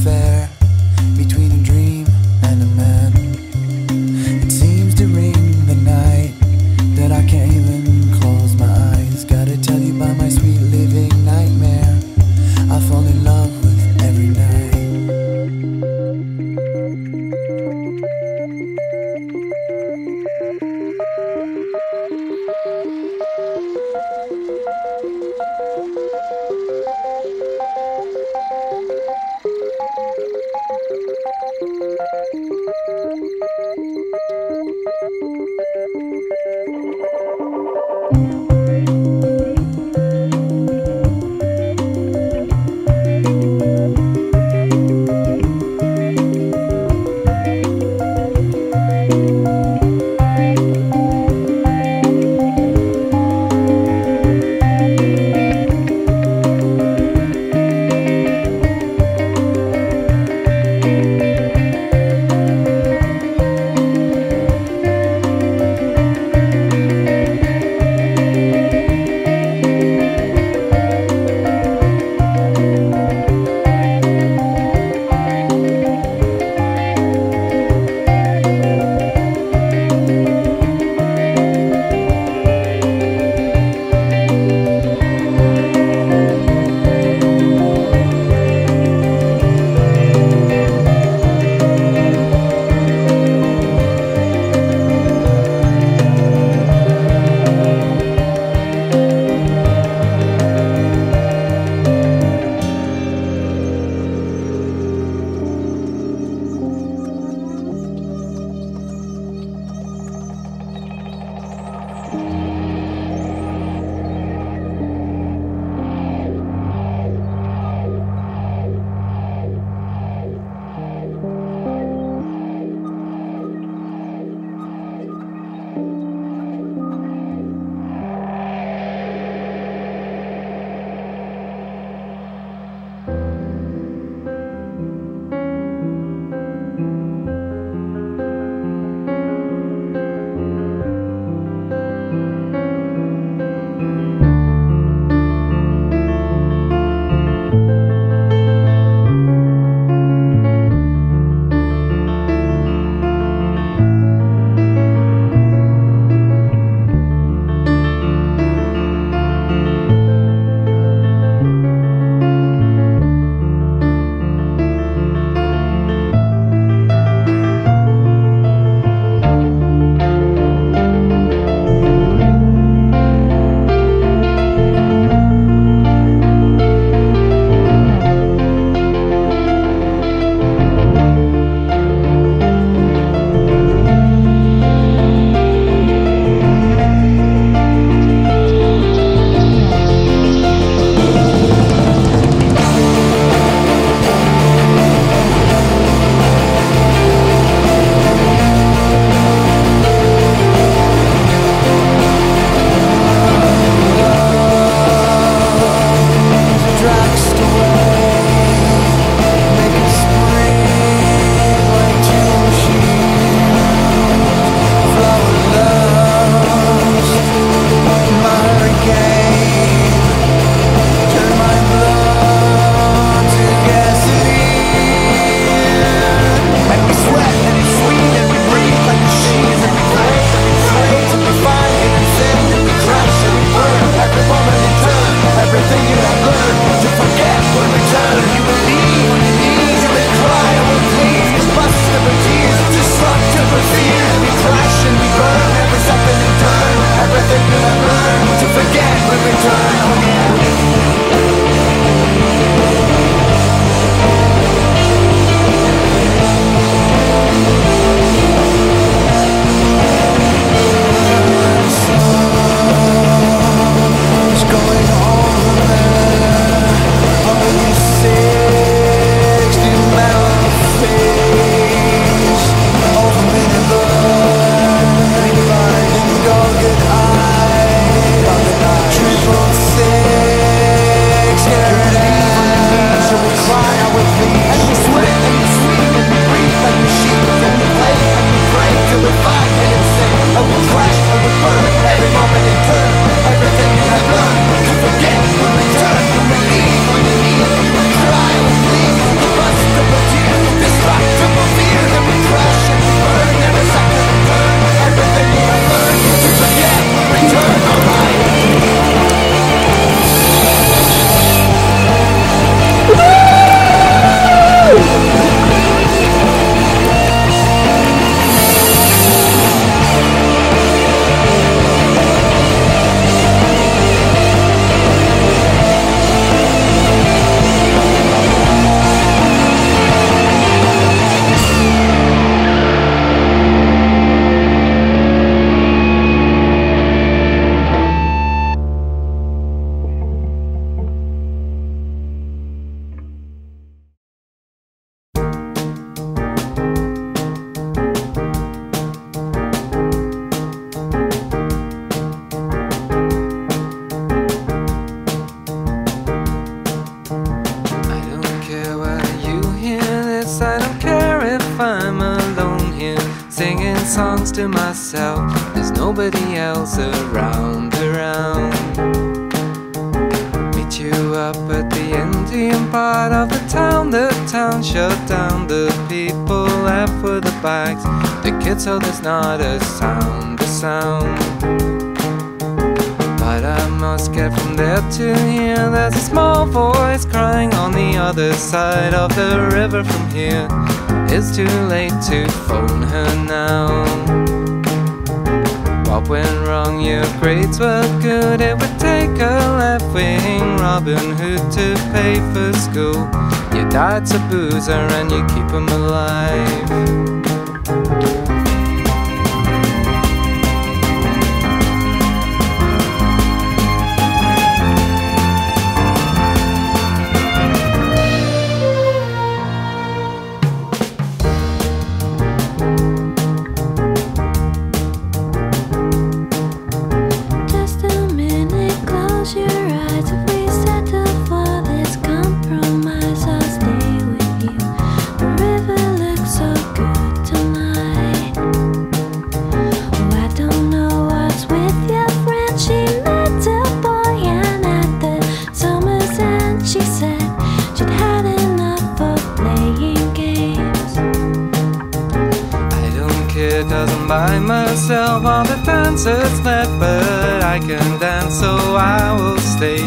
affair between I don't care if I'm alone here Singing songs to myself. There's nobody else around, around. Meet you up at the Indian part of the town. The town shut down. The people left for the bags. The kids told there's not a sound, a sound. Get from there to here. There's a small voice crying on the other side of the river from here. It's too late to phone her now. What went wrong? Your grades were good. It would take a left wing Robin Hood to pay for school. Your dad's a boozer and you keep him alive. Buy myself all the dancers left, but I can dance, so I will stay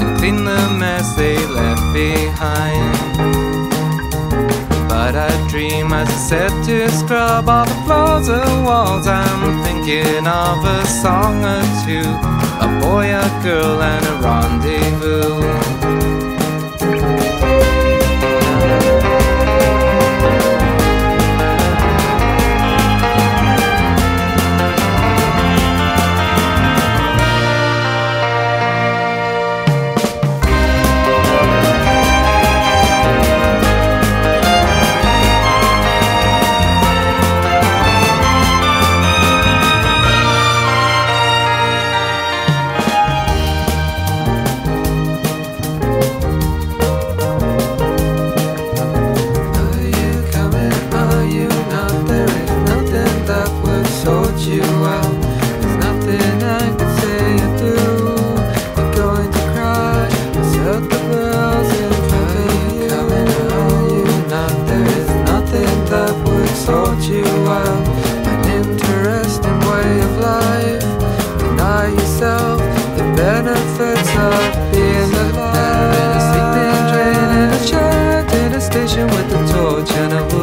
and clean the mess they left behind. But I dream as I said to scrub all the floors and walls. I'm thinking of a song or two, a boy, a girl, and a rendezvous.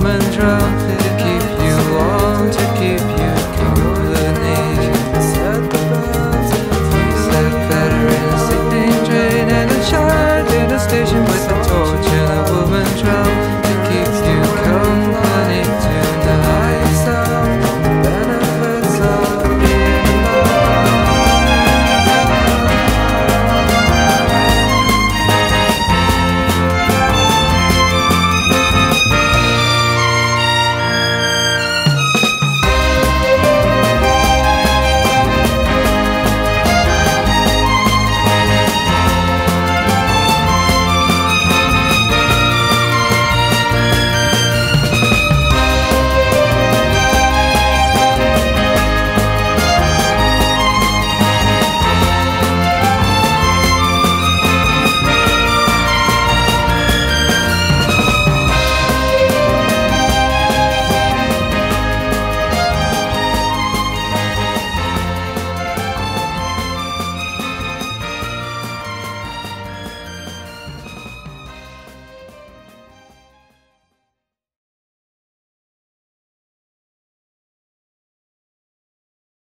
human drum to keep you on to keep.